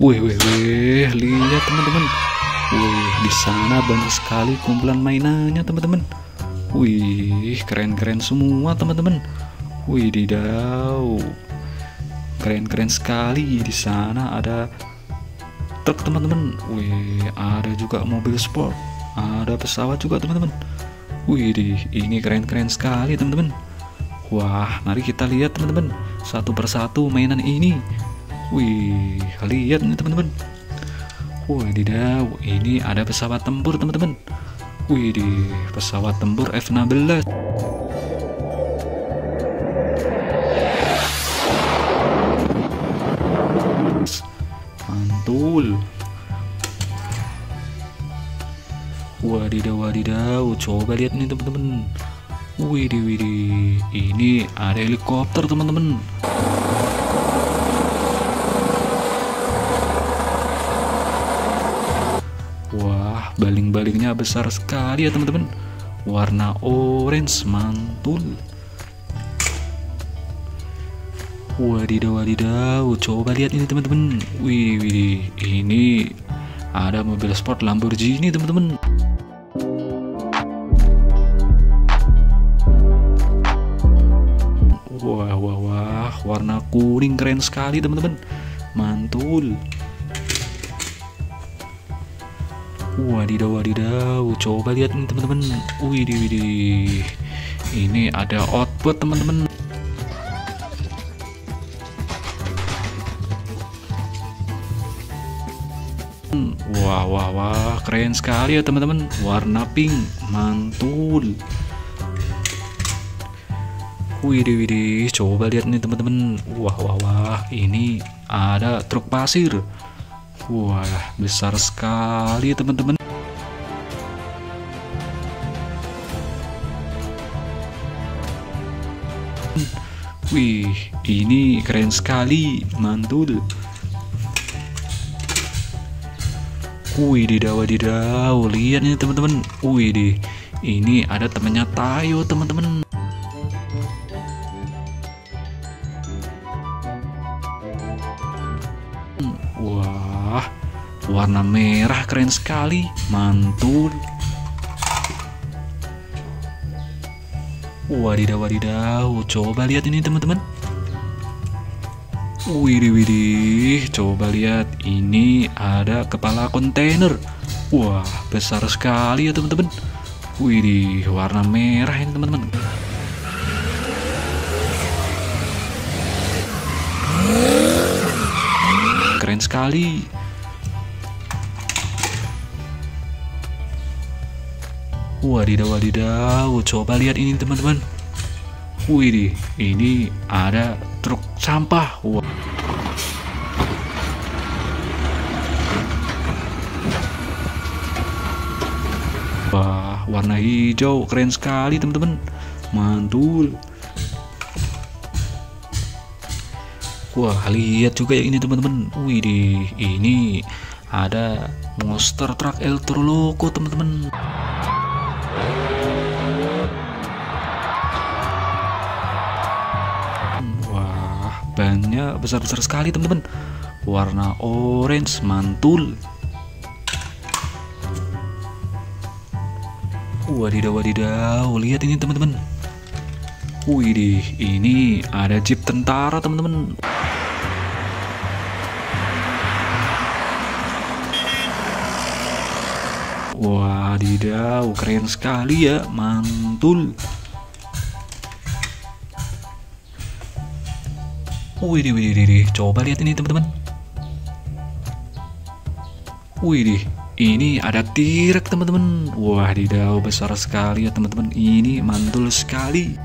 Wih, wih, wih, lihat teman-teman. Wih, di sana banyak sekali kumpulan mainannya teman-teman. Wih, keren-keren semua teman-teman. Wih, didau. Keren-keren sekali di sana ada truk teman-teman. Wih, ada juga mobil sport. Ada pesawat juga teman-teman. Wih, ini keren-keren sekali teman-teman. Wah, mari kita lihat teman-teman satu persatu mainan ini. Wih, lihat nih teman-teman. Wih, didaw, ini ada pesawat tempur teman-teman. Wih, di pesawat tempur F-16. Mantul. Wadidaw, wadidaw, coba lihat nih teman-teman. Widih, widih, ini ada helikopter teman-teman. Baling-balingnya besar sekali ya teman-teman. Warna orange mantul. Wadidaw, wadidaw, coba lihat ini teman-teman. Wih, wih, ini ada mobil sport Lamborghini teman-teman. Wah, wah, wah, warna kuning keren sekali teman-teman. Mantul. Wadidaw, wadidaw, coba lihat nih teman-teman. Widih, widih. Ini ada output teman-teman. Wah, wah, wah, keren sekali ya teman-teman. Warna pink, mantul. Widih, widih, coba lihat nih teman-teman. Wah, wah, wah, ini ada truk pasir. Wah, besar sekali teman-teman. Wih, ini keren sekali, mantul. Wih, didaw, didaw, lihat nih teman-teman. Wih, di ini ada temannya Tayo, teman-teman. Warna merah keren sekali, mantul. Wadidaw, wadidaw, coba lihat ini teman-teman. Widih, widih, coba lihat, ini ada kepala kontainer. Wah, besar sekali ya teman-teman. Widih, warna merah ini teman-teman. Keren sekali. Wadidaw, wadidaw, coba lihat ini teman-teman. Wih, ini ada truk sampah. Wah. Wah, warna hijau keren sekali teman-teman. Mantul. Wah, lihat juga ya ini teman-teman. Wih, ini ada monster truck Electroloco teman-teman. Bannya besar-besar sekali teman-teman. Warna orange mantul. Wadidaw, wadidaw, lihat ini teman-teman. Wih, ini ada jeep tentara teman-teman. Wadidaw, keren sekali ya, mantul. Wih, wih, wih, coba lihat ini teman-teman. Wih, ini ada tirek teman-teman. Wah, didau besar sekali ya teman-teman. Ini mantul sekali.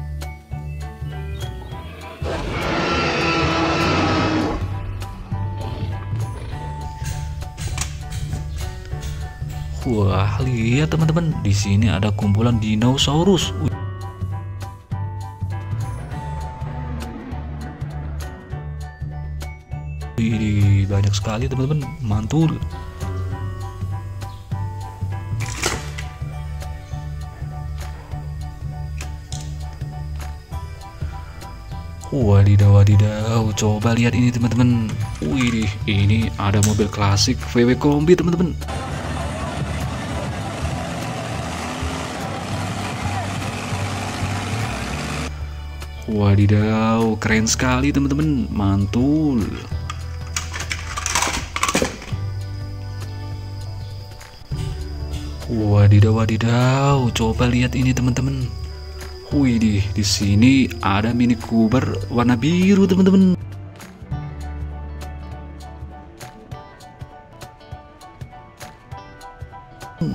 Wah, lihat teman-teman, di sini ada kumpulan dinosaurus. Wih, banyak sekali teman-teman, mantul. Wadidaw, wadidaw, coba lihat ini teman-teman. Wih, ini ada mobil klasik VW Kombi teman-teman. Wadidaw, keren sekali teman-teman, mantul. Wadidaw, wadidaw, coba lihat ini teman-teman. Wih, di di sini ada Mini Cooper warna biru teman-teman.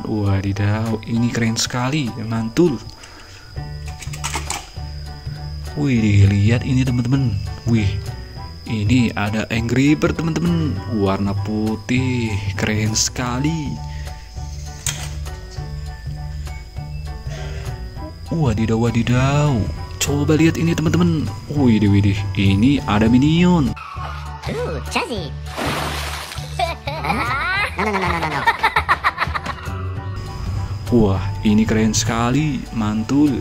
Wadidaw, ini keren sekali, mantul. Wih, lihat ini teman-teman. Wih, ini ada Angry Bird teman-teman, warna putih, keren sekali. Wadidaw, wadidaw. Coba lihat ini teman-teman. Wih, widih, ini ada Minion. Ooh, Chuzzy. no, no, no, no, no, no. Wah, ini keren sekali, mantul.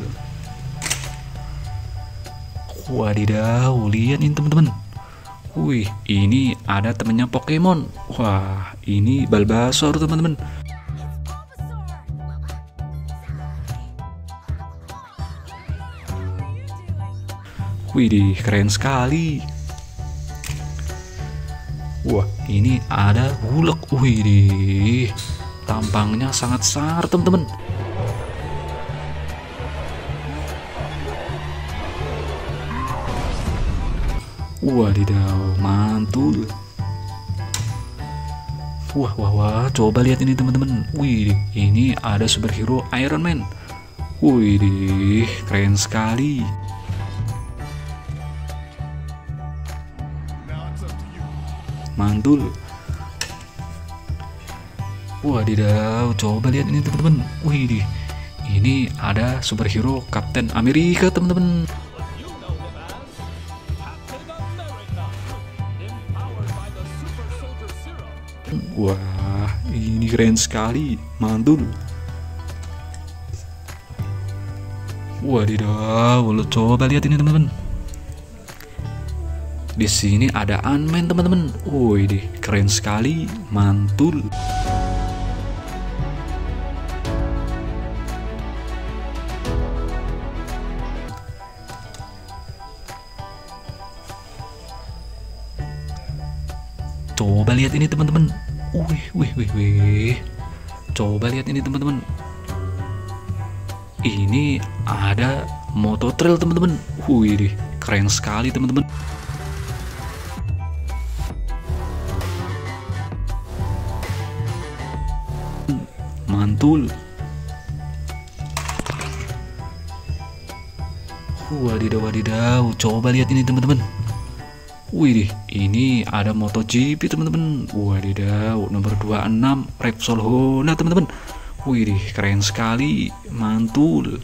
Wadidaw, lihat ini teman-teman. Wih, ini ada temennya Pokemon. Wah, ini Bulbasaur teman-teman. Widih, keren sekali. Wah, ini ada Hulk. Widih, tampangnya sangat sangar teman-teman. Wadidaw, mantul. Wah, wah, wah, coba lihat ini teman-teman. Wih, ini ada superhero Iron Man. Wih, keren sekali. Mantul. Wadidaw, coba lihat ini teman-teman. Wih, ini ada superhero Captain Amerika teman-teman. Wah, ini keren sekali, mantul. Wadidaw, lo coba lihat ini teman-teman. Di sini ada Ant-Man teman-teman. Wih, deh, keren sekali, mantul. Coba lihat ini teman-teman. Wih, wih, wih, wih. Coba lihat ini teman-teman. Ini ada moto trail teman-teman. Wih, deh, keren sekali teman-teman. Mantul. Wadidaw, wadidaw. Coba lihat ini teman-teman. Wih, ini ada MotoGP teman-teman. Wadidaw, nomor 26 Repsol Honda teman-teman. Wih, keren sekali, mantul.